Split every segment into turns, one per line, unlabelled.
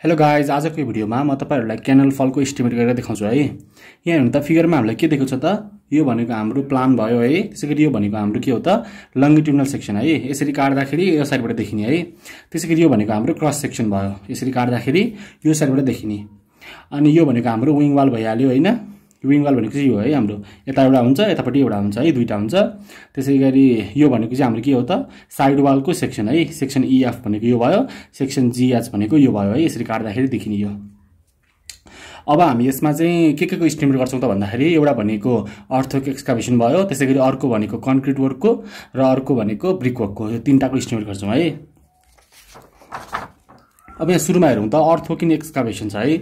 Hello guys आजको यो भिडियोमा म तपाईँहरूलाई क्यानल फलको इस्टिमेट गरेर देखाउँछु है। यहाँ हेर्नु त फिगरमा हामीलाई के देखेको त? यो भनेको हाम्रो प्लान भयो है। त्यसै गरी यो भनेको हाम्रो के हो त? लङ्गिट्युनल सेक्सन है। यसरी काट्दाखेरि यो साइडबाट देखिने है। त्यसै गरी यो भनेको हाम्रो क्रस सेक्सन भयो। यसरी काट्दाखेरि यो साइडबाट देखिने। अनि यो भनेको हाम्रो विङ वाल भइहाल्यो होइन? विङ वाल भनेको चाहिँ यो है हाम्रो। यता एउटा हुन्छ यतापट्टि एउटा हुन्छ है दुइटा हुन्छ। त्यसै गरी यो भनेको चाहिँ हाम्रो के हो त? साइड वालको सेक्सन है सेक्सन इएफ भनेको यो भयो सेक्सन जिएच भनेको यो भयो है यसरी काट्दाखेरि देखिने यो। अब हामी यसमा चाहिँ के के को इस्टिमेट गर्छौँ त भन्दाखेरि एउटा भनेको अर्थोक एक्सकाभेसन भयो त्यसै गरी अर्को भनेको कन्क्रिट वर्कको र अर्को भनेको ब्रिक वर्कको यो तिनवटाको इस्टिमेट गर्छौँ है। अब यहाँ सुरुमा हेरौँ त अर्थोकिन एक्सकाभेसन छ है?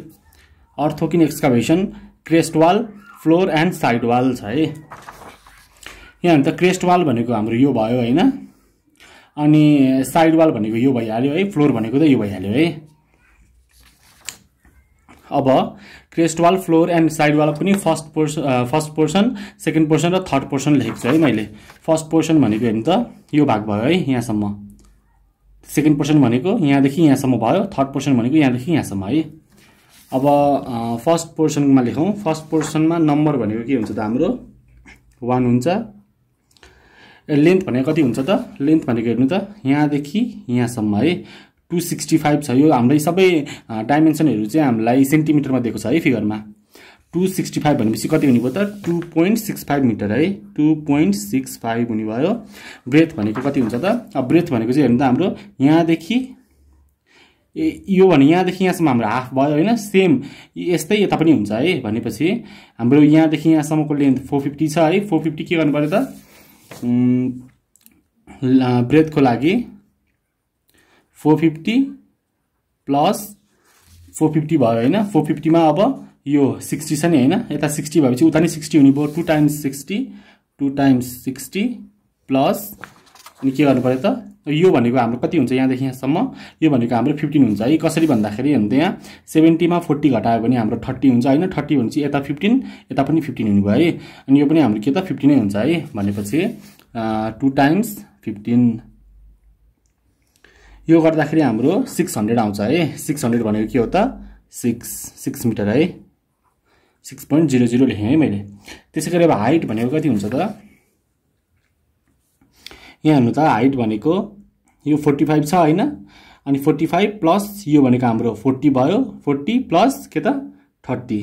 अर्थोकिन excavation? Crest wall floor and side wall छ है। यहाँ त क्रेस्ट वाल भनेको हाम्रो यो भयो होइन। अनि साइड वाल भनेको यो भइहाल्यो है फ्लोर भनेको त यो भइहाल्यो है। अब crest wall floor and side wall पनि first portion first portion second portion र थर्ड पोर्सन लेखेको छु है मैले। फर्स्ट पोर्सन भनेको हेर्नु त यो भाग भयो है यहाँसम्म। सेकेन्ड पोर्सन भनेको यहाँदेखि यहाँसम्म भयो थर्ड पोर्सन भनेको यहाँदेखि यहाँसम्म है। अब फर्स्ट पोर्सनमा लेखौँ। फर्स्ट पोर्सनमा नम्बर भनेको के हुन्छ त हाम्रो? वान हुन्छ। लेन्थ भनेको कति हुन्छ त? लेन्थ भनेको हेर्नु त यहाँदेखि यहाँसम्म है। टु सिक्सटी फाइभ छ। यो हाम्रै सबै डाइमेन्सनहरू चाहिँ हामीलाई सेन्टिमिटरमा दिएको छ है फिगरमा टु सिक्सटी फाइभ भनेपछि कति हुने भयो त? Two point six five metre है। टु पोइन्ट सिक्स फाइभ हुने भयो ब्रेथ भनेको कति हुन्छ त? अब ब्रेथ भनेको चाहिँ हेर्नु त हाम्रो यहाँदेखि ए यो भने यहाँदेखि यहाँसम्म हाम्रो हाफ भयो होइन सेम यस्तै यता पनि हुन्छ है भनेपछि हाम्रो यहाँदेखि यहाँसम्मको लेन्थ फोर फिफ्टी छ है। फोर फिफ्टी के गर्नु पऱ्यो त? ब्रेथको लागि four fifty plus four fifty भयो होइन। फोर फिफ्टीमा अब यो सिक्सटी छ नि होइन। यता सिक्सटी भएपछि उता नि सिक्सटी हुने भयो। Two times sixty two times sixty plus अनि के गर्नु पऱ्यो त? यो भनेको हाम्रो कति हुन्छ यहाँदेखि यहाँसम्म? यो भनेको हाम्रो फिफ्टिन हुन्छ है। कसरी भन्दाखेरि हेर्नु त यहाँ सेभेन्टीमा फोर्टी घटायो भने हाम्रो थर्टी हुन्छ होइन। थर्टी भनेपछि यता फिफ्टिन यता पनि फिफ्टिन हुने भयो है। अनि यो पनि हाम्रो के त? फिफ्टिनै हुन्छ है। भनेपछि टु टाइम्स फिफ्टिन यो गर्दाखेरि हाम्रो सिक्स हन्ड्रेड आउँछ है। सिक्स हन्ड्रेड भनेको के हो त? सिक्स सिक्स मिटर है। सिक्स पोइन्ट जिरो जिरो लेखेँ है मैले। त्यसै गरी अब हाइट भनेको कति हुन्छ त? यहाँ हेर्नु त हाइट भनेको यो फोर्टी फाइभ छ होइन? अनि फोर्टी फाइभ प्लस यो भनेको हाम्रो फोर्टी भयो। फोर्टी प्लस के त? Thirty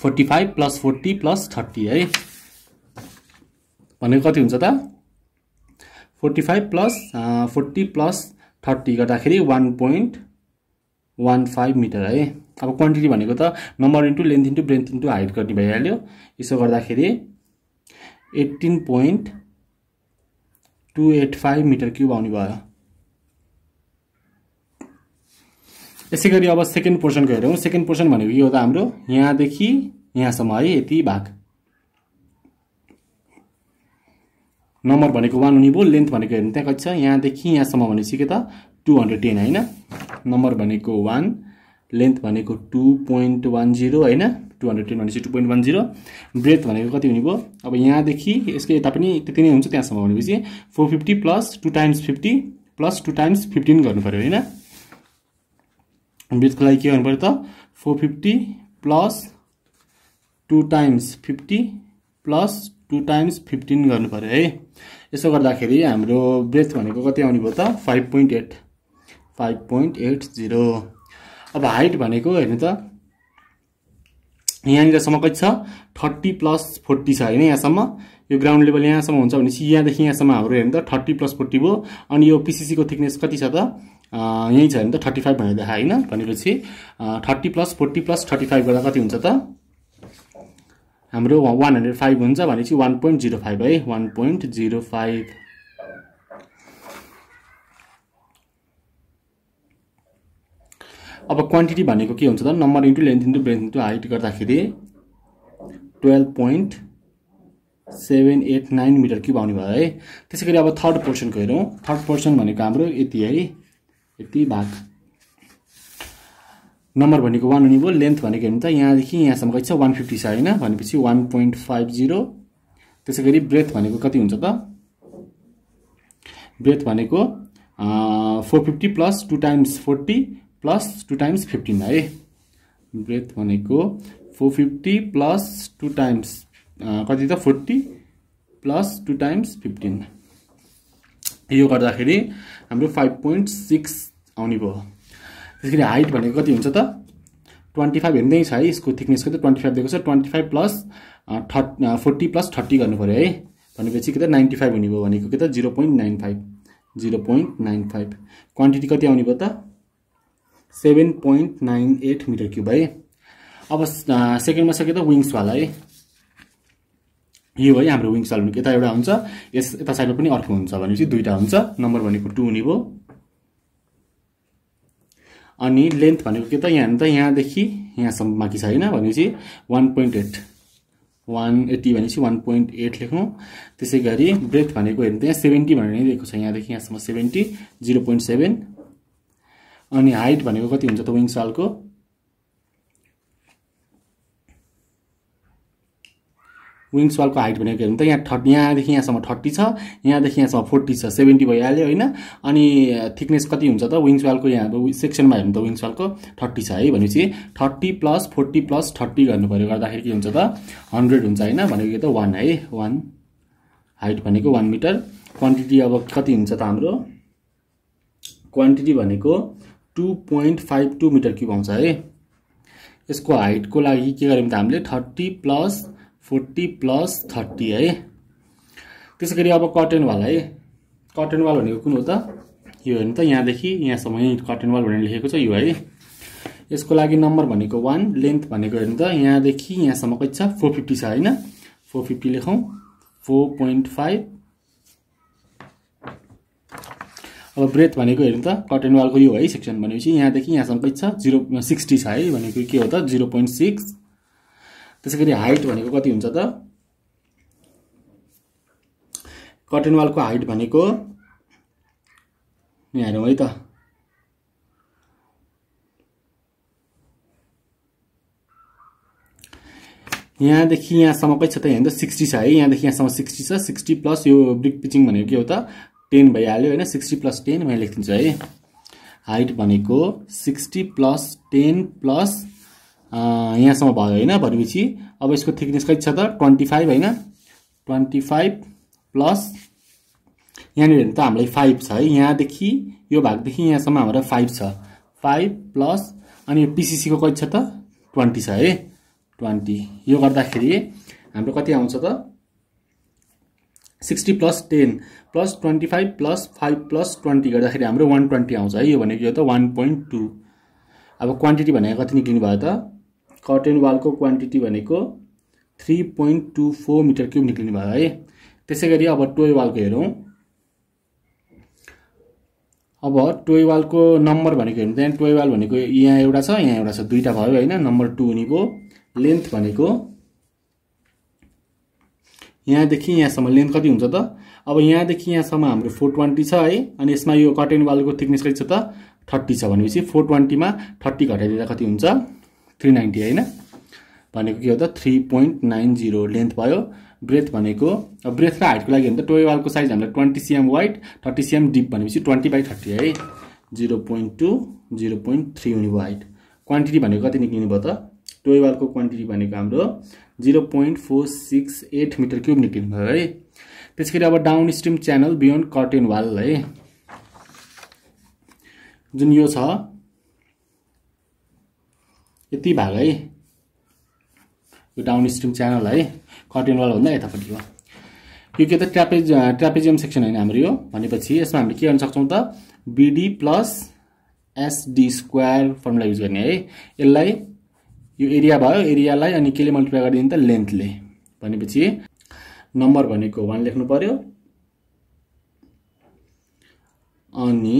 forty five plus forty plus thirty है। भनेको कति हुन्छ त? Forty five plus forty plus thirty गर्दाखेरि one point one five metre है। अब क्वान्टिटी भनेको त number into length into breadth into height गर्ने भइहाल्यो। यसो गर्दाखेरि eighteen point two eight five metre cube आउने भयो। यसै गरी अब सेकेन्ड पोर्सनको हेरौँ। सेकेन्ड पोर्सन भनेको के हो त हाम्रो यहाँदेखि यहाँसम्म है यति भाग। नम्बर भनेको वान हुने भयो लेन्थ भनेको हेर्नु त्यहाँ कति छ? यहाँदेखि यहाँसम्म भनेपछि के त? टु हन्ड्रेड टेन होइन? नम्बर भनेको वान लेन्थ भनेको टु पोइन्ट वान जिरो होइन? टु हन्ड्रेड टेन भनेपछि two point one zero breadth भनेको कति हुने भयो? अब यहाँदेखि यसको यता पनि त्यति नै हुन्छ त्यहाँसम्म भनेपछि four fifty plus two times fifty plus two times fifteen पऱ्यो होइन? ब्रेथको लागि के गर्नु पऱ्यो त? Four fifty plus two times fifty plus two times fifteen पऱ्यो है? यसो गर्दाखेरि हाम्रो ब्रेथ भनेको कति आउने भयो त? Five point eight five point eight zero अब हाइट भनेको हेर्नु त? यहाँनिरसम्म कति छ थर्टी प्लस फोर्टी छ होइन यहाँसम्म? यो ग्राउन्ड लेभल यहाँसम्म हुन्छ भनेपछि यहाँदेखि यहाँसम्म हाम्रो हेर्नु त थर्टी प्लस फोर्टी भयो। अनि यो पिसिसीको थिकनेस कति छ त? यहीँ छ भने त थर्टी फाइभ भनेर देखा होइन भनेपछि thirty plus forty plus thirty five गर्दा कति हुन्छ त? हाम्रो वान हन्ड्रेड फाइभ हुन्छ भनेपछि वान पोइन्ट जिरो फाइभ है। वान पोइन्ट जिरो फाइभ अब क्वान्टिटी भनेको के हुन्छ त? Number into length into breadth into height गर्दाखेरि twelve point seven eight nine metre cube आउने भयो है। त्यसै गरी अब थर्ड पोर्सनको हेरौँ। थर्ड पोर्सन भनेको हाम्रो यति है। यति भाग। नम्बर भनेको वान हुने भयो। लेन्थ भनेको हेर्नु त यहाँदेखि यहाँसम्म कति छ वान फिफ्टी छ होइन? भनेपछि वान पोइन्ट फाइभ जिरो त्यसै गरी ब्रेथ भनेको कति हुन्छ त? ब्रेथ भनेको four fifty plus two times forty plus two times fifteen है। ब्रेथ भनेको four fifty plus two times कति त? Forty plus two times fifteen. यो गर्दाखेरि हाम्रो फाइभ पोइन्ट सिक्स आउने भयो। त्यसरी हाइट भनेको कति हुन्छ त? ट्वेन्टी फाइभ हेर्दै छ है यसको थिकनेसको त ट्वेन्टी फाइभ दिएको छ। Twenty five plus thirty forty plus thirty गर्नु पऱ्यो है। भनेपछि के त? नाइन्टी फाइभ हुने भयो भनेको के त? Zero point nine five. Zero point nine five. Quantity कति आउने भयो त? Seven point nine eight metre cube है। अब सेकेन्डमा सक्यो त? विङ्सवाला है। यो है हाम्रो विङ साल भनेको यता एउटा हुन्छ। यस यता साइडमा पनि अर्को हुन्छ भनेपछि दुईवटा हुन्छ। नम्बर भनेको टू हुने भयो। अनि लेन्थ भनेको के त? यहाँ त यहाँदेखि यहाँसम्म बाँकी छ होइन भनेपछि one point eight one eighty भनेपछि वान पोइन्ट एट लेखौँ। त्यसै गरी ब्रेथ भनेको हेर्नु त यहाँ सेभेन्टी भनेर नै दिएको छ। यहाँदेखि यहाँसम्म सेभेन्टी जिरो पोइन्ट सेभेन अनि हाइट भनेको कति हुन्छ त विङ सालको? विङ्स वालको हाइट भनेको हेर्नु त यहाँ थर्टी यहाँदेखि यहाँसम्म थर्टी छ यहाँदेखि यहाँसम्म फोर्टी छ सेभेन्टी भइहाल्यो होइन। अनि थिकनेस कति हुन्छ त विङ्स वालको यहाँ सेक्सनमा हेर्नु त विङ्स वालको थर्टी छ है भनेपछि thirty plus forty plus thirty पऱ्यो गर्दाखेरि के हुन्छ त हन्ड्रेड हुन्छ होइन भनेको के त वान है वान हाइट भनेको वान मिटर क्वान्टिटी अब कति हुन्छ त हाम्रो? क्वान्टिटी भनेको two point five two metre cube आउँछ है। यसको हाइटको लागि के गर्यौँ त हामीले? Thirty plus forty plus thirty है। त्यसै गरी अब कटन वाल है। कटन वाल भनेको कुन हो त? यो हेर्नु त यहाँदेखि यहाँसम्म यहीँ कटन वाल भनेर लेखेको छ यो है। यसको लागि नम्बर भनेको वान लेन्थ भनेको हेर्नु त यहाँदेखि यहाँसम्म कति छ फोर फिफ्टी छ होइन? फोर फिफ्टी लेखौँ। फोर पोइन्ट फाइभ अब ब्रेथ भनेको हेर्नु त कटन वालको यो है सेक्सन भनेपछि यहाँदेखि यहाँसम्म कति छ जिरो सिक्सटी छ है भनेको के हो त जिरो पोइन्ट सिक्स त्यसै गरी हाइट भनेको कति हुन्छ त? कटन वालको हाइट भनेको यहाँ हेरौँ है त। यहाँदेखि यहाँसम्म कति छ त यहाँ त सिक्सटी छ है यहाँदेखि यहाँसम्म सिक्सटी छ सिक्सटी प्लस यो ब्रिक पिचिङ भनेको के हो त? टेन भइहाल्यो होइन सिक्सटी प्लस टेन मैले लेखिदिन्छु है। हाइट भनेको सिक्सटी प्लस टेन प्लस यहाँसम्म भयो होइन भनेपछि अब यसको थिकनेस कति छ त? ट्वेन्टी फाइभ होइन। ट्वेन्टी फाइभ प्लस यहाँनिर त हामीलाई फाइभ छ है। यहाँदेखि यो भागदेखि यहाँसम्म हाम्रो फाइभ छ। फाइभ प्लस अनि पिसिसीको कति छ त? ट्वेन्टी छ है। ट्वेन्टी। यो गर्दाखेरि हाम्रो कति आउँछ त? Sixty plus ten plus twenty five plus five plus twenty गर्दाखेरि हाम्रो वान ट्वेन्टी आउँछ है। यो भनेको यो त वान पोइन्ट टू। अब क्वान्टिटी भनेको कति निक्लिनु भयो त? कर्टेन वालको क्वान्टिटी भनेको three point two four metre cube निक्लिनु भयो है। त्यसै गरी अब टोय वालको हेरौँ। अब टोय वालको नम्बर भनेको हेर्नु त्यहाँ टोय वाल भनेको यहाँ एउटा छ यहाँ एउटा छ। दुईवटा भयो होइन। नम्बर टू हुनेको लेन्थ भनेको यहाँदेखि यहाँसम्म लेन्थ कति हुन्छ त? अब यहाँदेखि यहाँसम्म हाम्रो फोर ट्वेन्टी छ है अनि यसमा यो कटेन वालको थिकनेस कति छ त? थर्टी छ भनेपछि फोर ट्वेन्टीमा थर्टी घटाइदिँदा कति हुन्छ? थ्री नाइन्टी होइन? भनेको के हो त? Three point nine zero length भयो। ब्रेथ भनेको अब ब्रेथ र हाइटको लागि भने त टोय वालको साइज हामीलाई twenty CM wide thirty CM deep भनेपछि ट्वेन्टी बाई थर्टी है। Zero point two zero point three हुने भयो हाइट। क्वान्टिटी भनेको कति निक्लिने भयो त? टोय वालको क्वान्टिटी भनेको हाम्रो zero point four six eight metre cube निक्लिनु है। त्यसै गरी अब downstream channel beyond curtain wall है। जुन यो छ यति भाग है। यो डाउन स्ट्रिम च्यानल है कर्टेन वाल भन्दा यतापट्टि हो। यो के त ट्रापेज ट्रापेजियम सेक्सन होइन हाम्रो यो भनेपछि यसमा हामीले के गर्न सक्छौँ त BD plus SD square formula use गर्ने है। यसलाई यो एरिया भयो। एरियालाई अनि केले मल्टिप्लाई गरिदिनु त लेन्थले भनेपछि नम्बर भनेको वान लेख्नु पर्यो। अनि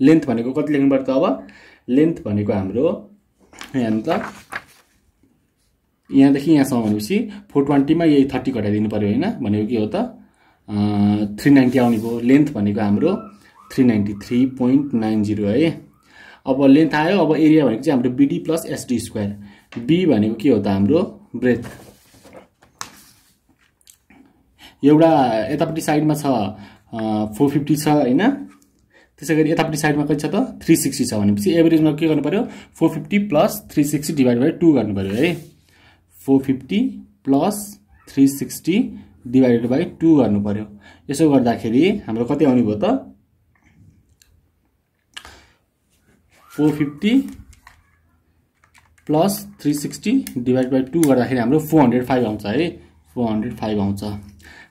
लेन्थ भनेको कति लेख्नु पर्छ अब? लेन्थ भनेको हाम्रो हेर्नु त यहाँदेखि यहाँसम्म भनेपछि फोर ट्वेन्टीमा यही थर्टी घटाइदिनु पऱ्यो होइन? भनेको के हो त? थ्री नाइन्टी आउने भयो। लेन्थ भनेको हाम्रो three ninety three point nine zero है। अब लेन्थ आयो अब एरिया भनेको चाहिँ हाम्रो BD plus SD square B भनेको के हो त हाम्रो ब्रेथ एउटा यतापट्टि साइडमा छ फोर फिफ्टी छ होइन? त्यसै गरी यतापट्टि साइडमा कति छ त? थ्री सिक्सटी छ भनेपछि एभरेजमा के गर्नु पऱ्यो four fifty plus three sixty divide by two गर्नु पऱ्यो है? Four fifty plus three sixty divided by two गर्नु पऱ्यो यसो गर्दाखेरि हाम्रो कति आउने भयो त? Four fifty plus three sixty divide by two गर्दाखेरि हाम्रो फोर हन्ड्रेड फाइभ आउँछ है। फोर हन्ड्रेड फाइभ आउँछ।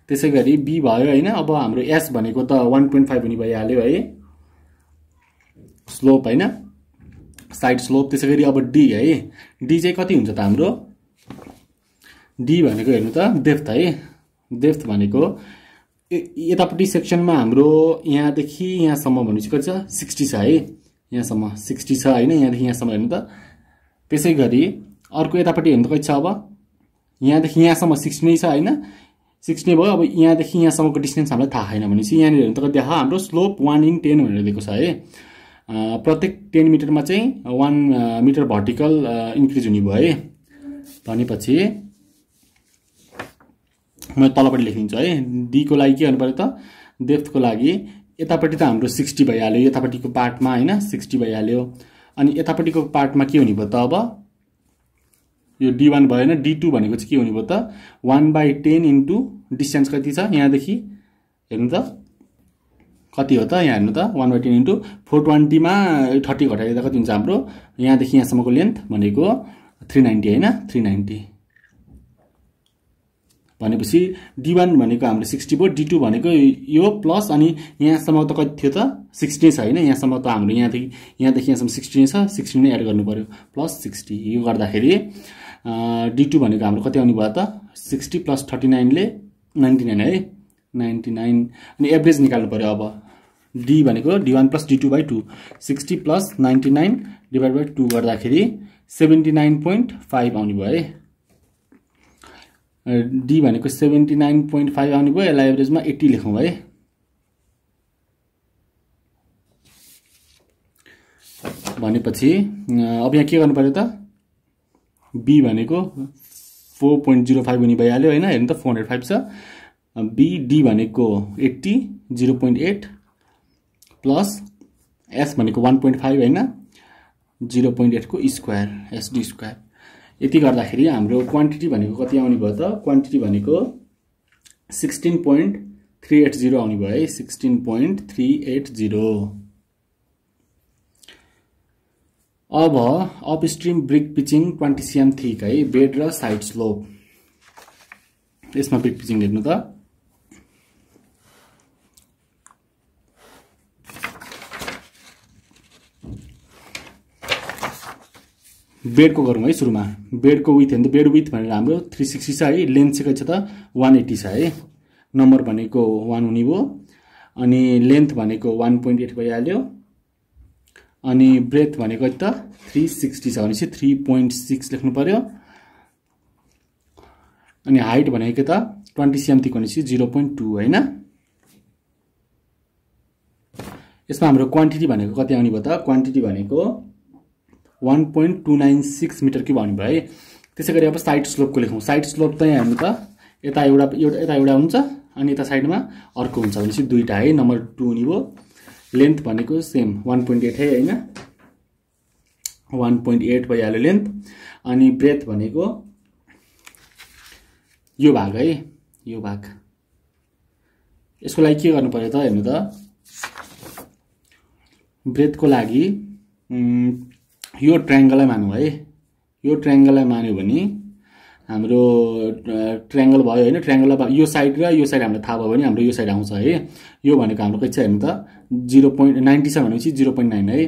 त्यसै गरी बी भयो होइन अब हाम्रो एस भनेको त वान पोइन्ट फाइभ हुने भइहाल्यो है। स्लोप होइन। साइड स्लोप त्यसै गरी अब डी है। डी चाहिँ कति हुन्छ त हाम्रो? डी भनेको हेर्नु त डेफ्थ है। डेफ्थ भनेको यतापट्टि सेक्सनमा हाम्रो यहाँदेखि यहाँसम्म भनेपछि कति छ सिक्सटी छ है। यहाँसम्म सिक्सटी छ होइन यहाँदेखि यहाँसम्म हेर्नु त। त्यसै गरी अर्को यतापट्टि हेर्नु त कति छ अब। यहाँदेखि यहाँसम्म सिक्सटी नै छ होइन। सिक्सटी भयो अब यहाँदेखि यहाँसम्मको डिस्टेन्स हामीलाई थाहा छैन भनेपछि यहाँनिर हेर्नु त कति देखा हाम्रो स्लोप वान इन टेन भनेर दिएको छ है। प्रत्येक टेन मिटरमा चाहिँ वान मिटर भर्टिकल इन्क्रिज हुने भयो है। भनेपछि म तलपट्टि लेखिदिन्छु है। डीको लागि के गर्नु पऱ्यो त? डेप्थको लागि यतापट्टि त हाम्रो सिक्सटी भइहाल्यो यतापट्टिको पार्टमा होइन सिक्सटी भइहाल्यो। अनि यतापट्टिको पार्टमा के हुने भयो त अब? यो डी वान होइन डी टू भनेको चाहिँ के हुने भयो त? One by ten into distance कति छ? यहाँदेखि हेर्नु त। कति हो त? यहाँ हेर्नु त। One by ten into four ट्वेन्टीमा thirty घटाइदिँदा कति हुन्छ हाम्रो? यहाँदेखि यहाँसम्मको लेन्थ भनेको थ्री नाइन्टी होइन? थ्री नाइन्टी भनेपछि डी वान भनेको हाम्रो सिक्सटी भयो डी टू भनेको यो प्लस अनि यहाँसम्म त कति थियो त? सिक्सटी छ होइन? यहाँसम्म त हाम्रो यहाँदेखि यहाँदेखि यहाँसम्म सिक्सटी नै छ। सिक्सटी नै एड गर्नु पऱ्यो प्लस सिक्सटी यो गर्दाखेरि डी टू भनेको हाम्रो कति आउने भयो त? सिक्सटी प्लस थर्टी नाइनले नाइन्टी नाइन है? नाइन्टी नाइन अनि एभरेज निकाल्नु पऱ्यो अब। डी भनेको D one plus D two by two sixty plus ninety nine divide by two गर्दाखेरि सेभेन्टी नाइन पोइन्ट फाइभ आउने भयो है। डी भनेको सेभेन्टी नाइन पोइन्ट फाइभ आउने भयो यसलाई एभरेजमा एट्टी लेखौँ है। भनेपछि अब यहाँ के गर्नु पऱ्यो त? बी भनेको फोर पोइन्ट जिरो फाइभ हुने भइहाल्यो होइन हेर्नु त फोर हन्ड्रेड फाइभ छ। बिडी भनेको eighty zero point eight plus S भनेको वान पोइन्ट फाइभ होइन जिरो पोइन्ट एटको स्क्वायर एसडी स्क्वायर यति गर्दाखेरि हाम्रो क्वान्टिटी भनेको कति आउने भयो त? क्वान्टिटी भनेको sixteen point three eight zero आउने भयो है। Sixteen point three eight zero अब upstream brick pitching twenty CM thick है। बेड र साइड स्लोप यसमा ब्रिक पिचिङ हेर्नु त। बेडको गरौँ है सुरुमा। बेडको विथ हेर्नु बेड विथ भनेर हाम्रो थ्री सिक्सटी छ है। लेन्थ चाहिँ कति छ त? वान एट्टी छ है। नम्बर भनेको वान हुने भयो। अनि लेन्थ भनेको वान पोइन्ट एट भइहाल्यो। अनि ब्रेथ भनेको त थ्री सिक्सटी छ भनेपछि थ्री पोइन्ट सिक्स लेख्नु पऱ्यो अनि हाइट भनेको त ट्वेन्टी सिएमथी भनेपछि जिरो पोइन्ट टू होइन? यसमा हाम्रो क्वान्टिटी भनेको कति आउने भयो त? क्वान्टिटी भनेको one point two nine six metre cube आउने भयो है। त्यसै गरी अब साइड स्लोपको लेखौँ। साइड स्लोप त यहाँ हेर्नु त यता एउटा एउटा यता एउटा हुन्छ अनि यता साइडमा अर्को हुन्छ भनेपछि दुईवटा है। नम्बर टू हुने भयो। लेन्थ भनेको सेम वान पोइन्ट एट है होइन। वान पोइन्ट एट भइहाल्यो लेन्थ अनि ब्रेथ भनेको यो भाग है। यो भाग। यसको लागि के गर्नु पऱ्यो त हेर्नु त। ब्रेथको लागि यो ट्राइङ्गललाई मानौँ है। यो ट्राइङ्गललाई मान्यो भने हाम्रो ट्राइङ्गल भयो होइन। ट्राइङ्गललाई यो साइड र यो साइड हामीलाई थाहा भयो भने हाम्रो यो साइड आउँछ है। यो भनेको हाम्रो कति छ हेर्नु त? जिरो पोइन्ट नाइन्टी छ भनेपछि जिरो पोइन्ट नाइन है।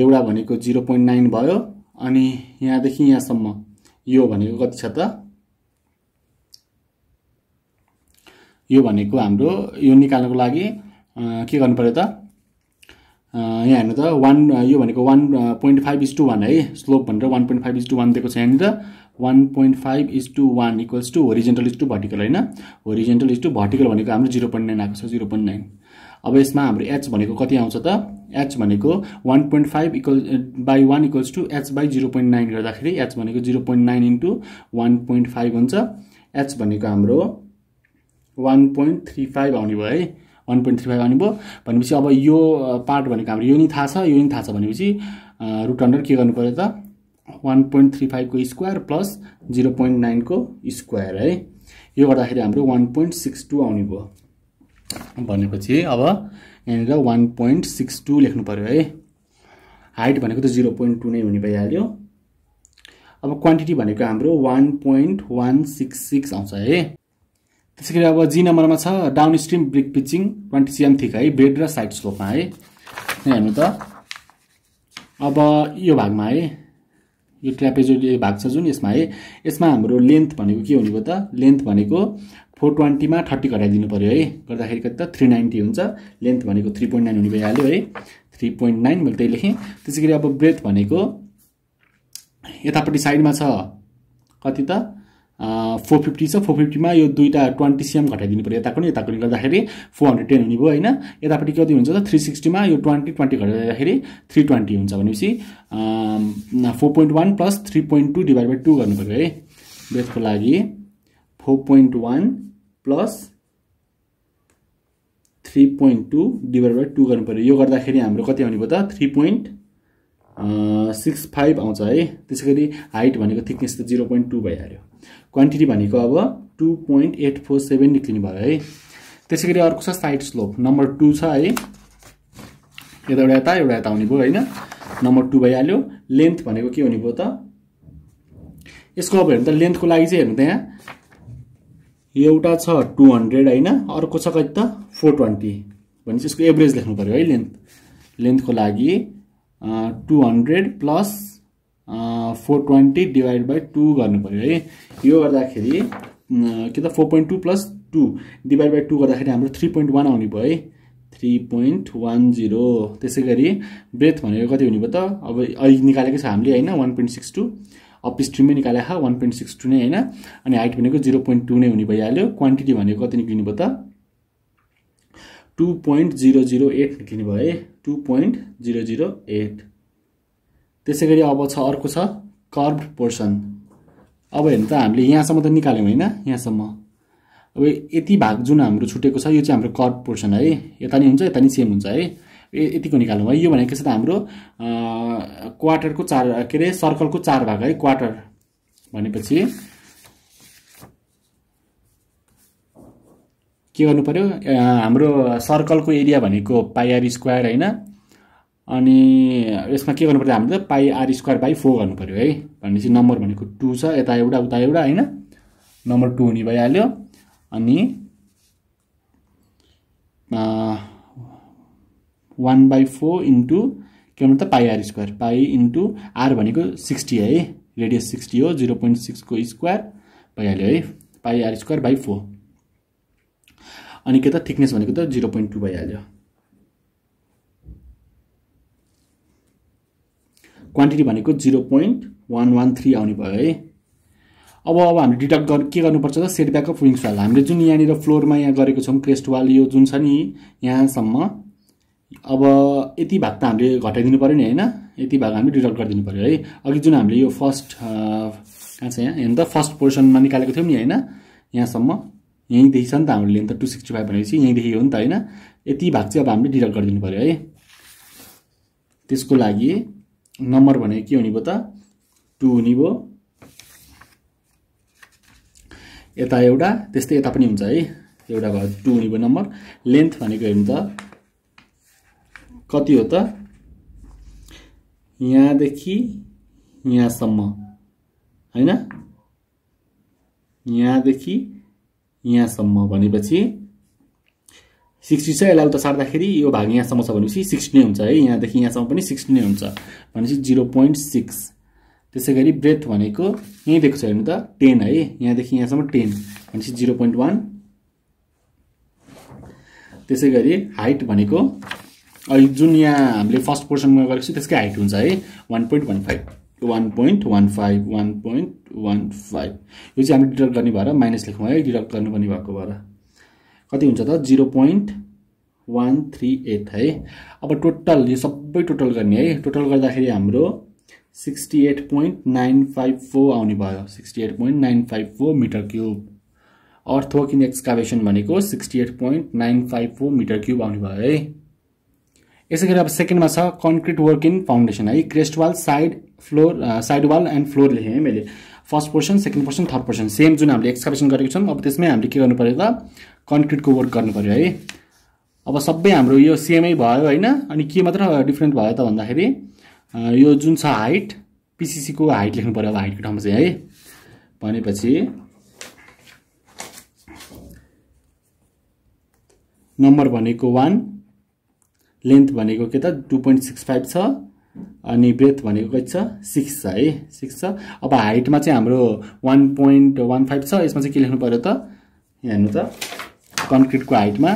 एउटा भनेको जिरो पोइन्ट नाइन भयो अनि यहाँदेखि यहाँसम्म। यो भनेको कति छ त? यो भनेको हाम्रो यो निकाल्नको लागि के गर्नु पऱ्यो त? यहाँ हेर्नु त वान यो भनेको one point five is to one है। स्लोप भनेर one point five is to one दिएको छ यहाँनिर। One point five is to one equals to horizontal is to vertical होइन। होरिजेन्टल इज टू भर्टिकल भनेको हाम्रो जिरो पोइन्ट नाइन आएको छ जिरो पोइन्ट नाइन अब यसमा हाम्रो एच भनेको कति आउँछ त? एच भनेको one point five equal by one equals to H by zero point nine गर्दाखेरि एच भनेको zero point nine into one point five हुन्छ। एच भनेको हाम्रो वान पोइन्ट थ्री फाइभ आउने भयो है। वान पोइन्ट थ्री फाइभ आउने भयो भनेपछि अब यो पार्ट भनेको हाम्रो यो नि थाहा छ यो नि थाहा छ भनेपछि रुट अन्डर के गर्नु पऱ्यो त? वान पोइन्ट थ्री फाइभको स्क्वायर प्लस जिरो पोइन्ट नाइनको स्क्वायर है। यो गर्दाखेरि हाम्रो वान पोइन्ट सिक्स टू आउने भयो। भनेपछि अब यहाँनिर वान पोइन्ट सिक्स टू लेख्नु पऱ्यो है। हाइट भनेको त जिरो पोइन्ट टू नै हुने भइहाल्यो अब क्वान्टिटी भनेको हाम्रो one point one six six आउँछ है। त्यसै गरी अब जी नम्बरमा छ downstream brick pitching twenty CM thick है बेड र साइड स्लोपमा है। हेर्नु त। अब यो भागमा है यो ट्र्यापेजो भाग छ जुन यसमा है। यसमा हाम्रो लेन्थ भनेको के हुने भयो त? लेन्थ भनेको फोर ट्वेन्टीमा थर्टी घटाइदिनु पऱ्यो है। गर्दाखेरि कति त? थ्री नाइन्टी हुन्छ। लेन्थ भनेको थ्री पोइन्ट नाइन हुने भइहाल्यो है। थ्री पोइन्ट नाइन मैले त्यही लेखेँ। त्यसै गरी अब ब्रेथ भनेको यतापट्टि साइडमा छ। कति त? फोर फिफ्टी छ फोर फिफ्टीमा यो दुईवटा ट्वेन्टी सिएम घटाइदिनु पऱ्यो यताको नि यताको गर्दाखेरि फोर हन्ड्रेड टेन हुने भयो होइन? यतापट्टि कति हुन्छ त? थ्री सिक्सटीमा यो ट्वेन्टी ट्वेन्टी घटाइदिँदाखेरि थ्री ट्वेन्टी हुन्छ भनेपछि four point one plus three point two divide by two गर्नु पऱ्यो है? बेथको लागि four point one plus three point two divide by two गर्नु पऱ्यो यो गर्दाखेरि हाम्रो कति आउने भयो त? थ्री पोइन्ट सिक्स फाइभ आउँछ है। त्यसै गरी हाइट भनेको थिकनेस त जिरो पोइन्ट टू भइहाल्यो। क्वान्टिटी भनेको अब two point eight four seven निक्लिने भयो है। त्यसै गरी अर्को छ साइड स्लोप नम्बर टू छ है। यता एउटा यता एउटा यता आउने भयो होइन। नम्बर टू भइहाल्यो। लेन्थ भनेको के हुने भयो त? यसको अब हेर्नु त लेन्थको लागि चाहिँ हेर्नु त यहाँ। एउटा छ टु हन्ड्रेड होइन। अर्को छ कति त? फोर ट्वेन्टी भनेपछि यसको एभरेज लेख्नु पऱ्यो है लेन्थ लेन्थको लागि two hundred plus four twenty divide by two पऱ्यो है। यो गर्दाखेरि के त four point two plus two divide by two गर्दाखेरि हाम्रो थ्री पोइन्ट वान आउने भयो है। थ्री पोइन्ट वान जिरो त्यसै गरी ब्रेथ भनेको कति हुने भयो त? अब अहिले निकालेको छ हामीले होइन? One point six two up स्ट्रिममै निकालेको वान पोइन्ट सिक्स टू नै होइन? अनि हाइट भनेको जिरो पोइन्ट टू नै हुने भइहाल्यो। क्वान्टिटी भनेको कति निक्लिने भयो त? Two point zero zero eight निक्लिने भयो है। Two point zero zero eight. त्यसै गरी अब छ अर्को छ कर्भ पोर्सन। अब हेर्नु त हामीले यहाँसम्म त निकाल्यौँ होइन यहाँसम्म। अब यति भाग जुन हाम्रो छुटेको छ यो चाहिँ हाम्रो कर्भ पोर्सन है। यता नि हुन्छ यता नि सेम हुन्छ है। यतिको निकाल्नु है यो भनेको चाहिँ त हाम्रो क्वार्टरको चार के अरे सर्कलको चार भाग है क्वार्टर भनेपछि। के गर्नु पऱ्यो हाम्रो सर्कलको एरिया भनेको पाइआर स्क्वायर होइन? अनि यसमा के गर्नु पऱ्यो हामीले त pi R square by four गर्नु पऱ्यो है। भनेपछि नम्बर भनेको टू छ यता एउटा उता एउटा होइन? नम्बर टू हुने भइहाल्यो। अनि वान बाई फोर इन्टु के भन्नु त? Pi R square. Pi into R भनेको सिक्सटी है। रेडियस सिक्सटी हो जिरो पोइन्ट सिक्सको स्क्वायर भइहाल्यो है। पाइ आर स्क्वायर बाई फोर। अनि के त थिकनेस भनेको त जिरो पोइन्ट टू भइहाल्यो। क्वान्टिटी भनेको zero point one one three आउने भयो है। अब अब हामीले डिडक्ट गर के गर्नुपर्छ त? Set back of wings wall हामीले जुन यहाँनिर फ्लोरमा यहाँ गरेको छौँ क्रेस्ट वाल यो जुन छ नि यहाँसम्म अब यति भाग त हामीले घटाइदिनु पऱ्यो नि होइन? यति भाग हामीले डिडक्ट गरिदिनु पऱ्यो है। अघि जुन हामीले यो फर्स्ट कहाँ छ यहाँ? हेर्नु त फर्स्ट पोर्सनमा निकालेको थियौँ नि होइन? यहाँसम्म। यहीँदेखि छ नि त हाम्रो लेन्थ त टू सिक्सटी फाइभ भनेपछि यहीँदेखि हो नि त होइन? यति भाग चाहिँ अब हामीले डिडक्ट गरिदिनु पऱ्यो है। त्यसको लागि नम्बर भनेको के हुने भयो त? टू हुने भयो। यता एउटा त्यस्तै यता पनि हुन्छ है। एउटा भयो टू हुने भयो नम्बर। लेन्थ भनेको हेर्नु त कति हो त? यहाँदेखि यहाँसम्म होइन? यहाँदेखि यहाँसम्म भनेपछि सिक्सटी छ यसलाई उता सार्दाखेरि यो भाग यहाँसम्म छ भनेपछि सिक्सटी नै हुन्छ है। यहाँदेखि यहाँसम्म पनि सिक्सटी नै हुन्छ भनेपछि जिरो पोइन्ट सिक्स। त्यसै गरी ब्रेथ भनेको यहीँ दिएको छ हेर्नु त टेन है। यहाँदेखि यहाँसम्म टेन भनेपछि जिरो पोइन्ट वान। त्यसै गरी हाइट भनेको अहिले जुन यहाँ हामीले फर्स्ट पोर्सनमा गरेको छ त्यसकै हाइट हुन्छ है one point one five. One point one five one point one five यो चाहिँ हामीले डिडक्ट गर्ने भएर माइनस लेखौँ है डिडक्ट गर्नुपर्ने भएको भएर। कति हुन्छ त? Zero point one three eight है। अब टोटल यो सबै टोटल गर्ने है। टोटल गर्दाखेरि हाम्रो sixty eight point nine five four आउने भयो। Sixty eight point nine five four metre cube earthwork in excavation भनेको sixty eight point nine five four metre cube आउने भयो है। यसै गरी अब सेकेन्डमा छ कन्क्रिट वर्क इन फाउन्डेसन है। Crest wall side floor side wall and floor लेखेँ है मैले। First portion second portion third portion same जुन हामीले एक्सकाभेसन गरेको छौँ अब त्यसमै हामीले के गर्नु पऱ्यो त? कन्क्रिटको वर्क गर्नु पऱ्यो है। अब सबै हाम्रो यो सेमै भयो होइन? अनि के मात्र डिफ्रेन्ट भयो त भन्दाखेरि यो जुन छ हाइट पिसिसीको हाइट लेख्नु पऱ्यो अब हाइटको ठाउँमा चाहिँ है। भनेपछि नम्बर भनेको वान लेन्थ भनेको के त? टु पोइन्ट सिक्स फाइभ छ अनि ब्रेथ भनेको कति छ? सिक्स छ है? सिक्स छ। अब हाइटमा चाहिँ हाम्रो वान पोइन्ट वान फाइभ छ। यसमा चाहिँ के लेख्नु पऱ्यो त? यहाँ हेर्नु त। कन्क्रिटको हाइटमा।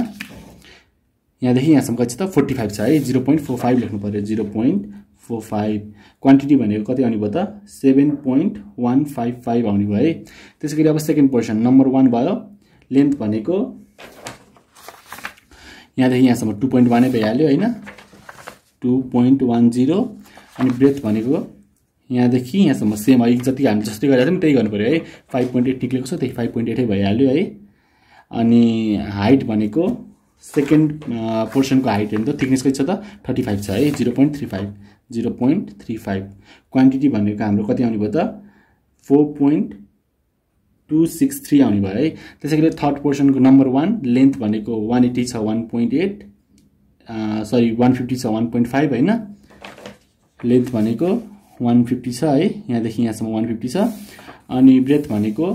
यहाँदेखि यहाँसम्म कति छ त? फोर्टी फाइभ छ है? जिरो पोइन्ट फोर फाइभ लेख्नु पऱ्यो zero point four five. Quantity भनेको कति आउने भयो त? Seven point one five five आउने भयो है? त्यसै गरी अब सेकेन्ड पोर्सन नम्बर वान भयो। लेन्थ भनेको यहाँदेखि यहाँसम्म टु पोइन्ट वानै भइहाल्यो होइन? टु पोइन्ट वान जिरो अनि ब्रेथ भनेको यहाँदेखि यहाँसम्म सेम है जति हामी जस्तै पनि त्यही गर्नु पऱ्यो है। फाइभ पोइन्ट एट निक्लेको छ त्यही फाइभ पोइन्ट एटै भइहाल्यो है। अनि हाइट भनेको सेकेन्ड पोर्सनको हाइट हेर्नु त थिकनेस कति छ त थर्टी फाइभ छ है zero point three five zero point three five quantity भनेको हाम्रो कति आउने भयो त? Four point two six three आउने भयो है। त्यसै गरी थर्ड पोर्सनको नम्बर वान लेन्थ भनेको वान एट्टी छ one point eight sorry one fifty छ वान पोइन्ट फाइभ होइन। लेन्थ भनेको वान फिफ्टी छ है यहाँदेखि यहाँसम्म वान फिफ्टी छ। अनि ब्रेथ भनेको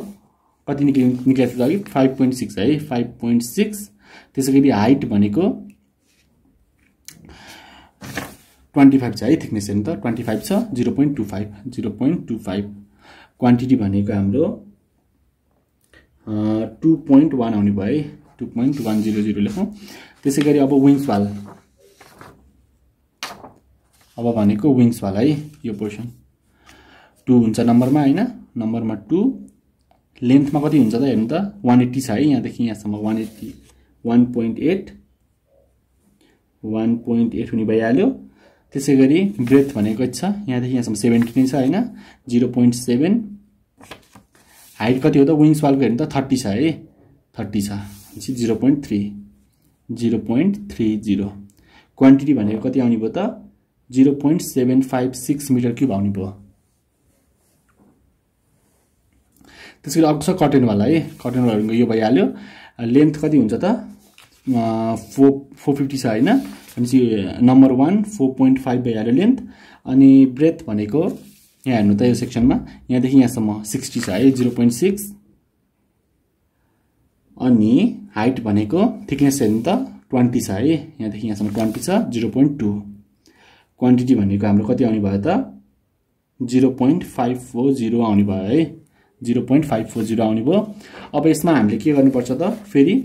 कति निक्लि निक्लेको थियो अघि? फाइभ पोइन्ट सिक्स है फाइभ पोइन्ट सिक्स त्यसै गरी हाइट भनेको ट्वेन्टी फाइभ छ है थिकनेस हेर्नु त। ट्वेन्टी फाइभ छ zero point two five zero point two five quantity भनेको हाम्रो टु पोइन्ट वान आउने भयो है। Two point one zero zero लेखौँ। त्यसै गरी अब विङ्स वाल अब भनेको विङ्स वाल है यो पोर्सन टु हुन्छ नम्बरमा होइन? नम्बरमा टु लेन्थमा कति हुन्छ त हेर्नु त? वान एट्टी छ है यहाँदेखि यहाँसम्म one eighty one point eight one point eight हुने भइहाल्यो। त्यसै गरी ब्रेथ भनेको छ यहाँदेखि यहाँसम्म सेभेन्टी नै छ होइन? जिरो पोइन्ट सेभेन हाइट कति हो त? विङ्स वालको हेर्नु त थर्टी छ है। थर्टी छ। भनेपछि zero point three zero point three zero quantity भनेको कति आउने भयो त? Zero point seven five six metre cube आउने भयो। त्यसै गरी अर्को छ कटेनवाला है। कटेनवालाको यो भइहाल्यो। लेन्थ कति हुन्छ त? फोर फोर फिफ्टी छ होइन। भनेपछि number one four point five भइहाल्यो लेन्थ अनि ब्रेथ भनेको यहाँ हेर्नु त यो सेक्सनमा यहाँदेखि यहाँसम्म सिक्सटी छ है? जिरो पोइन्ट सिक्स अनि हाइट भनेको थिकनेस हेर्नु त ट्वेन्टी छ है? यहाँदेखि यहाँसम्म ट्वेन्टी छ जिरो पोइन्ट टू क्वान्टिटी भनेको हाम्रो कति आउने भयो त? Zero point five four zero आउने भयो है? Zero point five four zero आउने भयो। अब यसमा हामीले के गर्नुपर्छ त? फेरि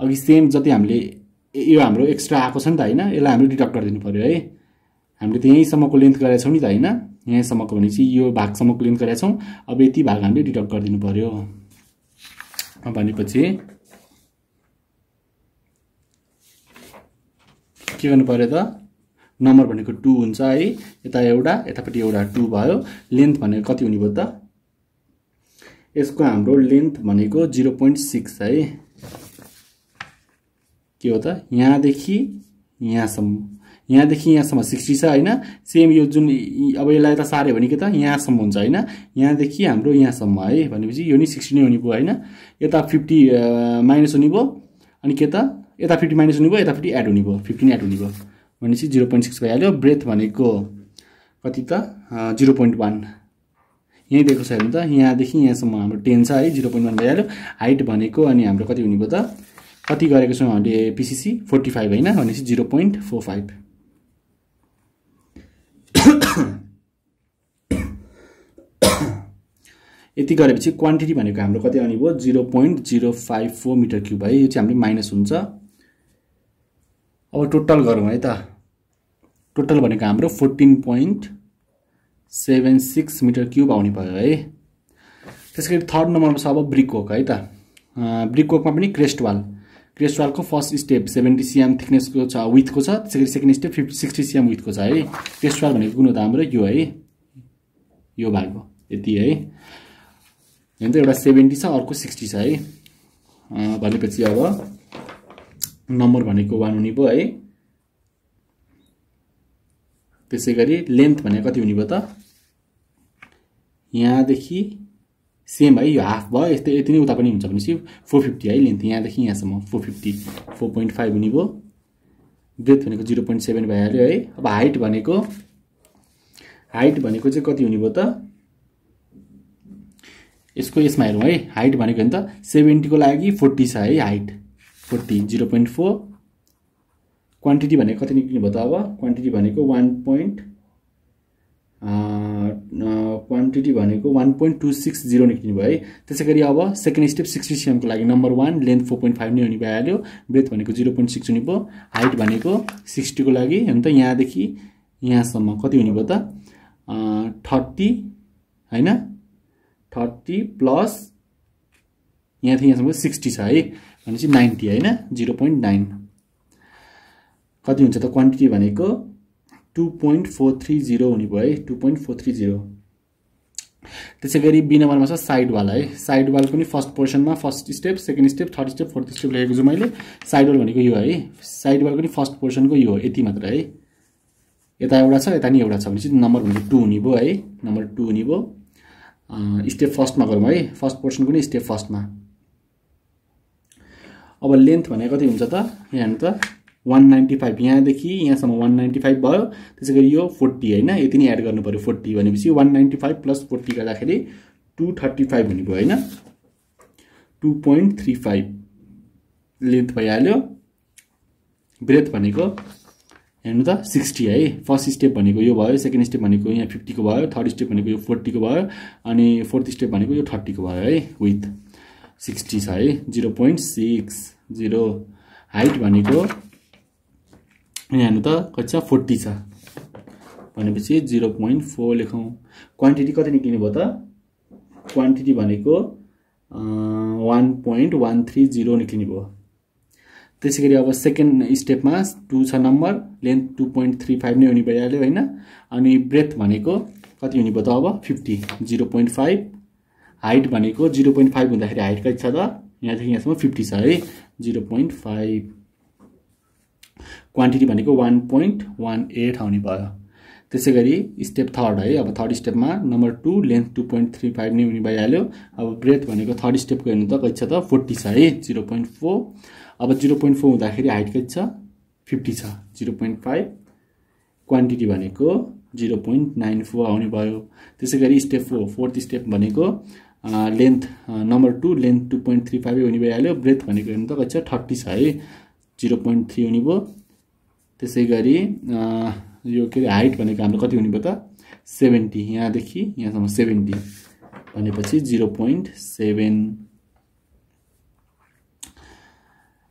अघि सेम जति हामीले यो हाम्रो एक्स्ट्रा आएको छ नि त होइन? यसलाई हामीले डिडक्ट गरिदिनु पऱ्यो है? हामीले त यहीँसम्मको लेन्थ गरेका छौँ नि त होइन? यहीँसम्मको भनेपछि यो भागसम्मको लेन्थ गरेका छौँ। अब यति भाग हामीले डिडक्ट गरिदिनु पऱ्यो भनेपछि के गर्नु पऱ्यो त? नम्बर भनेको टू हुन्छ है। यता एउटा यतापट्टि एउटा टू भयो। लेन्थ भनेको कति हुने भयो त? यसको हाम्रो लेन्थ भनेको जिरो पोइन्ट सिक्स है। के हो त? यहाँदेखि यहाँसम्म। यहाँदेखि यहाँसम्म सिक्सटी छ होइन? सेम यो जुन अब यसलाई त सार्यो भने के त यहाँसम्म हुन्छ होइन? यहाँदेखि हाम्रो यहाँसम्म है भनेपछि यो नि सिक्सटी नै हुने भयो होइन? यता फिफ्टी माइनस हुने भयो अनि के त? यता फिफ्टी माइनस हुने भयो यतापट्टि एड हुने भयो फिफ्टिन एड हुने भयो भनेपछि जिरो पोइन्ट सिक्स भइहाल्यो। ब्रेथ भनेको कति त? Zero point one. यहीँ दिएको छ हेर्नु त यहाँदेखि यहाँसम्म हाम्रो टेन छ है जिरो पोइन्ट वान भइहाल्यो। हाइट भनेको अनि हाम्रो कति हुने भयो त? कति गरेको छौँ हामीले पिसिसी फोर्टी फाइभ होइन? भनेपछि जिरो पोइन्ट फोर फाइभ। यति गरेपछि क्वान्टिटी भनेको हाम्रो कति आउने भयो? Zero point zero five four metre cube है। यो चाहिँ हामीले माइनस हुन्छ। अब टोटल गरौँ है त। टोटल भनेको हाम्रो fourteen point seven six metre cube आउने भयो है। त्यसै गरी थर्ड नम्बरमा छ अब ब्रिक वर्क है त। ब्रिक वर्कमा पनि क्रेस्ट वाल क्रेस्ट वालको फर्स्ट स्टेप सेभेन्टी सिएम थिकनेसको छ विथको छ त्यसै गरी second step fifty sixty CM विथको छ है। क्रेस्ट वाल भनेको कुन हो त हाम्रो? यो है। यो भाग यति है। हेर्नु त एउटा सेभेन्टी छ अर्को सिक्सटी छ है। भनेपछि अब नम्बर भनेको वान हुने भयो है। त्यसै गरी लेन्थ भनेको कति हुने भयो त? यहाँदेखि सेम है यो हाफ भयो यस्तै यति नै उता पनि हुन्छ भनेपछि फोर फिफ्टी है लेन्थ यहाँदेखि यहाँसम्म four fifty four point five हुने भयो। ब्रेथ भनेको जिरो पोइन्ट सेभेन भइहाल्यो है। अब हाइट भनेको हाइट भनेको चाहिँ कति हुने भयो त? यसको यसमा हेरौँ है हाइट भनेको नि त सेभेन्टीको लागि फोर्टी छ है height forty zero point four quantity भनेको कति निक्लिने भयो त अब? क्वान्टिटी भनेको वान पोइन्ट क्वान्टिटी भनेको one point two six zero निक्लिने भयो है। त्यसै गरी अब सेकेन्ड स्टेप सिक्सटी सिएमको लागि number one length four point five नै हुने भइहाल्यो। ब्रेथ भनेको जिरो पोइन्ट सिक्स हुने भयो। हाइट भनेको सिक्सटीको लागि। हुन त यहाँदेखि यहाँसम्म कति हुने भयो त? थर्टी होइन? थर्टी प्लस यहाँदेखि यहाँसम्म सिक्सटी छ है। भनेपछि नाइन्टी होइन? जिरो पोइन्ट नाइन कति हुन्छ त? क्वान्टिटी भनेको two point four three zero हुने भयो है two point four three zero. त्यसै गरी बी नम्बरमा छ साइड वाल है। साइड वाल पनि first पोर्सनमा first step second step third step fourth step लेखेको छु मैले। साइड वाल भनेको यो है। साइड वाल पनि फर्स्ट पोर्सनको यो हो यति मात्र है। यता एउटा छ यता नि एउटा छ भनेपछि नम्बर भनेको टू हुने भयो है। नम्बर टू हुने भयो। स्टेप फर्स्टमा गरौँ है। फर्स्ट पोर्सन पनि स्टेप फर्स्टमा। अब लेन्थ भनेको कति हुन्छ त? यहाँ त। वान नाइन्टी फाइभ यहाँदेखि यहाँसम्म वान नाइन्टी फाइभ भयो। त्यसै गरी यो फोर्टी होइन यति नै एड गर्नु पऱ्यो फोर्टी भनेपछि one ninety five plus forty गर्दाखेरि टु थर्टी फाइभ हुने भयो होइन। Two point three five length भइहाल्यो। ब्रेथ भनेको हेर्नु त सिक्सटी है। फर्स्ट स्टेप भनेको यो भयो सेकेन्ड स्टेप भनेको यहाँ फिफ्टीको भयो थर्ड स्टेप भनेको यो फोर्टीको भयो अनि फोर्थ स्टेप भनेको यो थर्टीको भयो है विथ सिक्सटी छ है। Zero point six zero height भनेको यहाँ त कति छ फोर्टी छ। भनेपछि जिरो पोइन्ट फोर लेखौँ। क्वान्टिटी कति निक्लिने भयो त? क्वान्टिटी भनेको one point one three zero निक्लिने भयो। त्यसै गरी अब सेकेन्ड स्टेपमा टू छ number length two point three five नै हुने भइहाल्यो होइन? अनि ब्रेथ भनेको कति हुने भयो त अब? Fifty zero point five height भनेको जिरो पोइन्ट फाइभ हुँदाखेरि हाइट कति छ त? यहाँदेखि यहाँसम्म फिफ्टी छ है। जिरो पोइन्ट फाइभ क्वान्टिटी भनेको वान पोइन्ट वान एट आउने भयो। त्यसै गरी स्टेप थर्ड है अब third स्टेपमा number two length two point three five नै हुने भइहाल्यो। अब ब्रेथ भनेको थर्ड स्टेपको हेर्नु त कति छ त फोर्टी छ है जिरो पोइन्ट फोर अब जिरो पोइन्ट फोर हुँदाखेरि हाइट कति छ? फिफ्टी छ। जिरो पोइन्ट फाइभ क्वान्टिटी भनेको जिरो पोइन्ट नाइन फोर आउने भयो। त्यसै गरी स्टेप फोर फोर्थ स्टेप भनेको length number two length two point three फाइभै हुने भइहाल्यो। ब्रेथ भनेको हेर्नु त कति छ? थर्टी छ है। जिरो पोइन्ट थ्री हुने भयो। त्यसै गरी यो के अरे हाइट भनेको हाम्रो कति हुने भयो त? सेभेन्टी। यहाँदेखि यहाँसम्म सेभेन्टी। भनेपछि जिरो पोइन्ट सेभेन।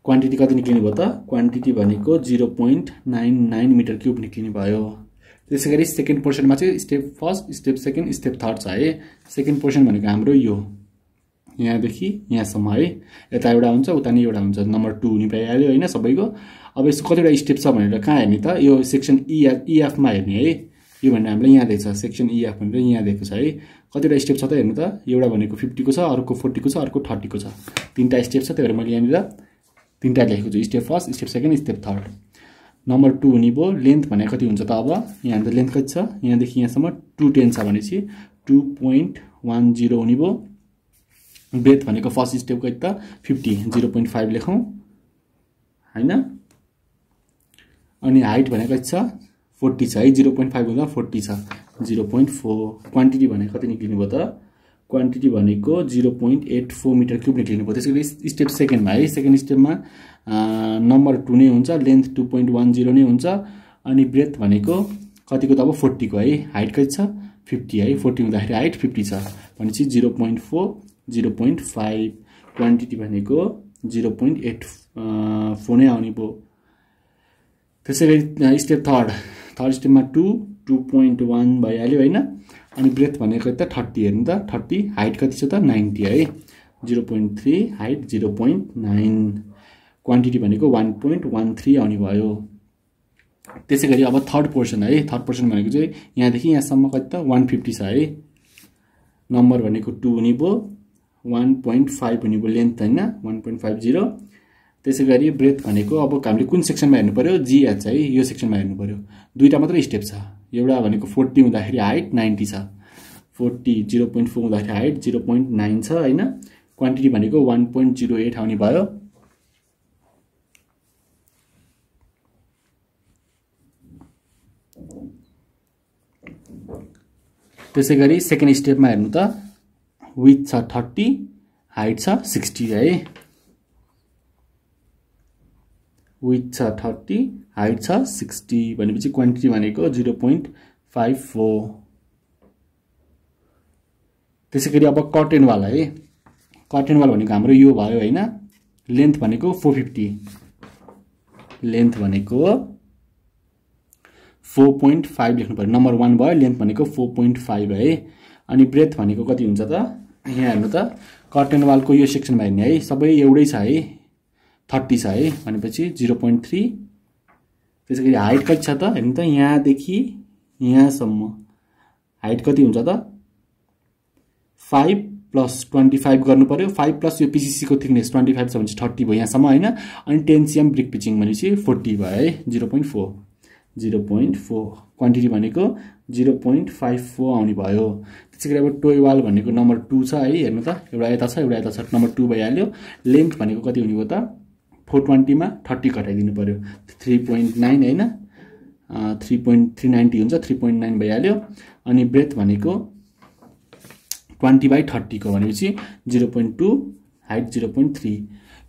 क्वान्टिटी कति निक्लिने भयो त? क्वान्टिटी भनेको zero point nine nine metre cube निक्लिने भयो। त्यसै गरी सेकेन्ड पोर्सनमा चाहिँ step first step second step third छ है। सेकेन्ड पोर्सन भनेको हाम्रो यो। यहाँदेखि यहाँसम्म है। यता एउटा हुन्छ उता नि एउटा हुन्छ। नम्बर टू हुने भइहाल्यो होइन सबैको। अब यसको कतिवटा स्टेप छ भनेर कहाँ हेर्ने त? यो सेक्सन इएफ इएफमा हेर्ने है। यो भनेर हामीलाई यहाँ दिएको छ। सेक्सन इएफ भनेर यहाँ दिएको छ है। कतिवटा स्टेप छ त हेर्नु त? एउटा भनेको फिफ्टीको छ अर्को फोर्टीको छ अर्को थर्टीको छ। तिनवटा स्टेप छ त्यही भएर मैले यहाँनिर तिनवटा लेखेको छु। Step first step second step third. Number two हुने भयो लेन्थ भनेको कति हुन्छ त अब? यहाँनिर लेन्थ कति छ? यहाँदेखि यहाँसम्म टू टेन छ भनेपछि टू पोइन्ट वान जिरो हुने भयो ब्रेथ भनेको फर्स्ट स्टेप कति त फिफ्टी जिरो पोइन्ट फाइभ लेखौँ। होइन? अनि हाइट भनेको छ फोर्टी छ। है जिरो पोइन्ट फाइभ हुँदा फोर्टी छ। Zero point four. क्वान्टिटी भनेको कति निक्लिनु भयो त? क्वान्टिटी भनेको zero point eight four metre cube निक्लिनु भयो। त्यसै गरी स्टेप सेकेन्डमा है। सेकेन्ड स्टेपमा नम्बर टू नै हुन्छ length two point one zero नै हुन्छ। अनि ब्रेथ भनेको कतिको त अब फोर्टीको है। हाइट कति छ फिफ्टी है। फोर्टी हुँदाखेरि हाइट फिफ्टी छ भनेपछि zero point four zero point five quantity भनेको जिरो पोइन्ट एट फोर नै आउने भयो त्यसै गरी स्टेप थर्ड थर्ड स्टेपमा टू टू पोइन्ट वान भइहाल्यो होइन। अनि ब्रेथ भनेको त थर्टी हेर्नु त थर्टी हाइट कति छ त नाइन्टी है। Zero point three height zero point nine quantity भनेको वान पोइन्ट वान थ्री आउने भयो। त्यसै गरी अब थर्ड पोर्सन है थर्ड पोर्सन भनेको चाहिँ यहाँदेखि यहाँसम्म कति त वान फिफ्टी छ है। नम्बर भनेको टू हुने भयो वान पोइन्ट फाइभ भयो लेन्थ होइन वान पोइन्ट फाइभ जिरो त्यसै गरी ब्रेथ भनेको अब हामीले कुन सेक्सनमा हेर्नु पऱ्यो जिएच है यो सेक्सनमा हेर्नु पऱ्यो दुईवटा मात्रै स्टेप छ। एउटा भनेको फोर्टी हुँदाखेरि हाइट नाइन्टी छ। फोर्टी जिरो पोइन्ट फोर हुँदाखेरि हाइट जिरो पोइन्ट नाइन छ होइन? क्वान्टिटी भनेको वान पोइन्ट जिरो एट आउने भयो। त्यसै गरी सेकेन्ड स्टेपमा हेर्नु त। विथ छ थर्टी हाइट छ सिक्सटी है। विथ छ थर्टी हाइट छ सिक्सटी भनेपछि क्वान्टिटी भनेको जिरो पोइन्ट फाइभ फोर त्यसै गरी अब कर्टेनवाला है। कर्टेनवाला भनेको हाम्रो यो भयो होइन लेन्थ भनेको फोर फिफ्टी लेन्थ भनेको फोर पोइन्ट फाइभ लेख्नु पऱ्यो। नम्बर वान भयो लेन्थ भनेको फोर पोइन्ट फाइभ है। अनि ब्रेथ भनेको कति हुन्छ त? यहाँ हेर्नु त कर्टेन वालको यो सेक्सनमा हेर्ने है सबै एउटै छ है थर्टी छ है भनेपछि जिरो पोइन्ट थ्री। त्यसै गरी हाइट कति छ त हेर्नु त यहाँदेखि यहाँसम्म। हाइट कति हुन्छ त? फाइभ प्लस ट्वेन्टी फाइभ गर्नु पऱ्यो फाइभ प्लस यो पिसिसीको थिकनेस ट्वेन्टी फाइभ छ भने चाहिँ थर्टी भयो यहाँसम्म होइन? अनि टेन सिएम ब्रिक पिचिङ भनेपछि फोर्टी भयो है zero point four. Zero point four. Quantity भनेको जिरो पोइन्ट फाइभ फोर आउने भयो त्यसै गरी अब टोय वाल भनेको नम्बर टू छ है हेर्नु त। एउटा यता छ एउटा यता छ नम्बर टू भइहाल्यो। लेन्थ भनेको कति हुने भयो त? फोर ट्वेन्टीमा थर्टी घटाइदिनु पऱ्यो थ्री पोइन्ट नाइन होइन? थ्री पोइन्ट थ्री नाइन्टी हुन्छ थ्री पोइन्ट नाइन भइहाल्यो। अनि ब्रेथ भनेको ट्वेन्टी बाई थर्टीको भनेपछि zero point two height zero point three.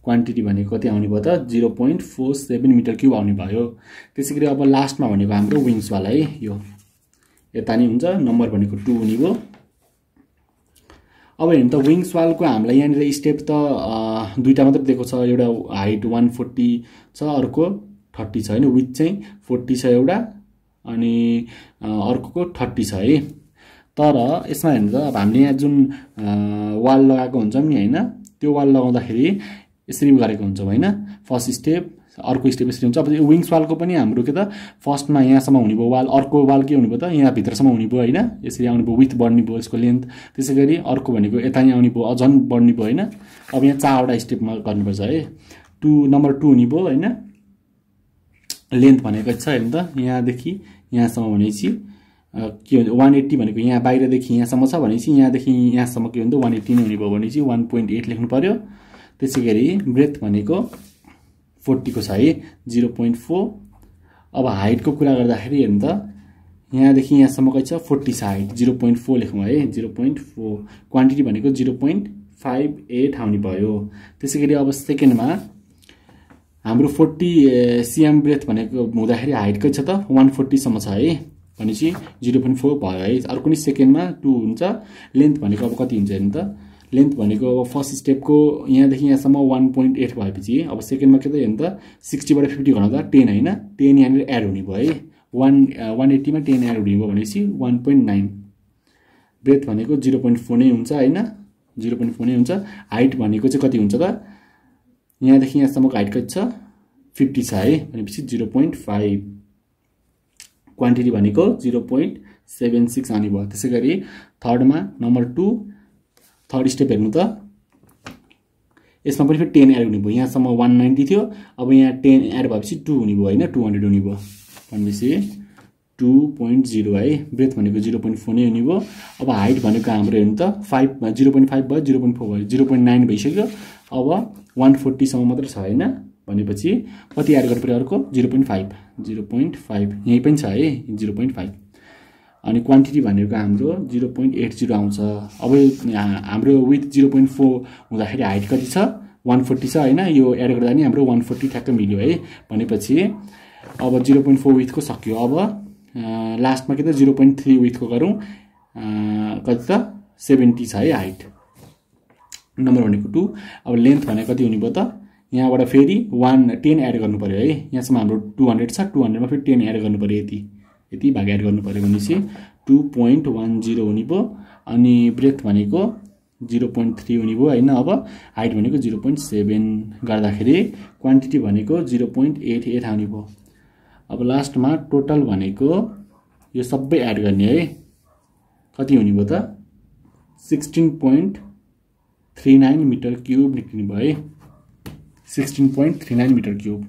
Quantity भनेको कति आउने भयो त? Zero point four seven metre cube आउने भयो त्यसै गरी अब लास्टमा भनेको हाम्रो विङ्सवाला है यो। यता नि हुन्छ नम्बर भनेको टू हुने भयो अब हेर्नु त विङ्स वालको हामीलाई यहाँनिर स्टेप त दुईवटा मात्रै दिएको छ। एउटा हाइट वान फोर्टी छ अर्को थर्टी छ। होइन विथ चाहिँ फोर्टी छ एउटा अनि अर्को थर्टी छ है। तर यसमा हेर्नु त अब हामीले यहाँ जुन वाल लगाएको हुन्छौँ नि होइन त्यो वाल लगाउँदाखेरि यसरी गरेको हुन्छौँ होइन। फर्स्ट स्टेप अर्को स्टेप यसरी हुन्छ। अब विङ्स वालको पनि हाम्रो के त फर्स्टमा यहाँसम्म हुने भयो वाल अर्को वाल के हुने भयो त यहाँ भित्रसम्म हुने भयो होइन? यसरी आउने भयो विथ बढ्ने भयो यसको लेन्थ त्यसै गरी अर्को भनेको यता यहाँ आउने भयो झन् बढ्ने भयो होइन? अब यहाँ चारवटा स्टेपमा गर्नुपर्छ है? टु नम्बर टू हुने भयो होइन? लेन्थ भनेको छ हेर्नु त यहाँदेखि यहाँसम्म भनेपछि के भन्छ वान एट्टी भनेको यहाँ बाहिरदेखि यहाँसम्म छ भनेपछि यहाँदेखि यहाँसम्म के हुन्छ वान एट्टी नै हुने भयो भनेपछि वान पोइन्ट एट लेख्नु पऱ्यो त्यसै गरी ब्रेथ भनेको फोर्टीको छ है जिरो पोइन्ट फोर। अब हाइटको कुरा गर्दाखेरि हेर्नु त यहाँदेखि यहाँसम्मकै छ फोर्टी छ हाइट जिरो पोइन्ट फोर लेखौँ है जिरो पोइन्ट फोर। क्वान्टिटी भनेको जिरो पोइन्ट फाइभ एट आउने भयो। त्यसै गरी अब सेकेन्डमा हाम्रो फोर्टी सिएम ब्रेथ भनेको हुँदाखेरि हाइटकै छ त वान फोर्टीसम्म छ है। भनेपछि जिरो पोइन्ट फोर भयो है। अर्को नि सेकेन्डमा टू हुन्छ लेन्थ भनेको अब कति हुन्छ हेर्नु त लेन्थ भनेको अब फर्स्ट स्टेपको यहाँदेखि यहाँसम्म वान पोइन्ट एट भएपछि अब सेकेन्डमा के त हेर्नु त सिक्सटीबाट फिफ्टी घटाउँदा टेन होइन टेन यहाँनिर एड हुने भयो है। वान वान एट्टीमा टेन एड हुने भयो भनेपछि वान पोइन्ट नाइन ब्रेथ भनेको जिरो पोइन्ट फोर नै हुन्छ होइन जिरो पोइन्ट फोर नै हुन्छ। हाइट भनेको चाहिँ कति हुन्छ त? यहाँदेखि यहाँसम्मको हाइट कति छ? फिफ्टी छ है भनेपछि जिरो पोइन्ट फाइभ क्वान्टिटी भनेको जिरो पोइन्ट सेभेन सिक्स आउने भयो। त्यसै गरी थर्डमा नम्बर टू थर्ड स्टेप हेर्नु त। यसमा पनि फेरि टेन एड हुने भयो। यहाँसम्म वान नाइन्टी थियो। अब यहाँ टेन एड भएपछि टू हुने भयो होइन? टू हन्ड्रेड हुने भयो। भनेपछि टू पोइन्ट जिरो है। ब्रेथ भनेको जिरो पोइन्ट फोर नै हुने भयो। अब हाइट भनेको हाम्रो हेर्नु त फाइभ जिरो पोइन्ट फाइभ भयो जिरो पोइन्ट फोर भयो जिरो पोइन्ट नाइन भइसक्यो। अब वान फोर्टीसम्म मात्र छ होइन? भनेपछि कति एड गर्नु पऱ्यो अर्को? Zero point five zero point five यहीँ पनि छ है जिरो पोइन्ट फाइभ अनि क्वान्टिटी भनेको हाम्रो जिरो पोइन्ट एट जिरो आउँछ। अब हाम्रो विथ जिरो पोइन्ट फोर हुँदाखेरि हाइट कति छ? वान फोर्टी छ होइन। यो एड गर्दा नि हाम्रो वान फोर्टी ठ्याक्कै मिल्यो है भनेपछि अब जिरो पोइन्ट फोर विथको सक्यो। अब लास्टमा के त? जिरो पोइन्ट थ्री विथको गरौँ। कति त? सेभेन्टी छ है हाइट नम्बर भनेको टू अब लेन्थ भनेको कति हुने भयो त? यहाँबाट फेरि वान टेन एड पऱ्यो है। यहाँसम्म हाम्रो टू हन्ड्रेड छ। टू हन्ड्रेडमा फेरि टेन एड पऱ्यो यति। यति भाग एड गर्नु पऱ्यो भनेपछि टु पोइन्ट वान जिरो हुने भयो अनि ब्रेथ भनेको जिरो पोइन्ट थ्री हुने भयो होइन? अब हाइट भनेको जिरो पोइन्ट सेभेन गर्दाखेरि क्वान्टिटी भनेको जिरो पोइन्ट एट एट आउने भयो अब लास्टमा टोटल भनेको यो सबै एड गर्ने है। कति हुने भयो त? Sixteen point three nine metre cube निक्लिने भयो है। Sixteen point three nine metre cube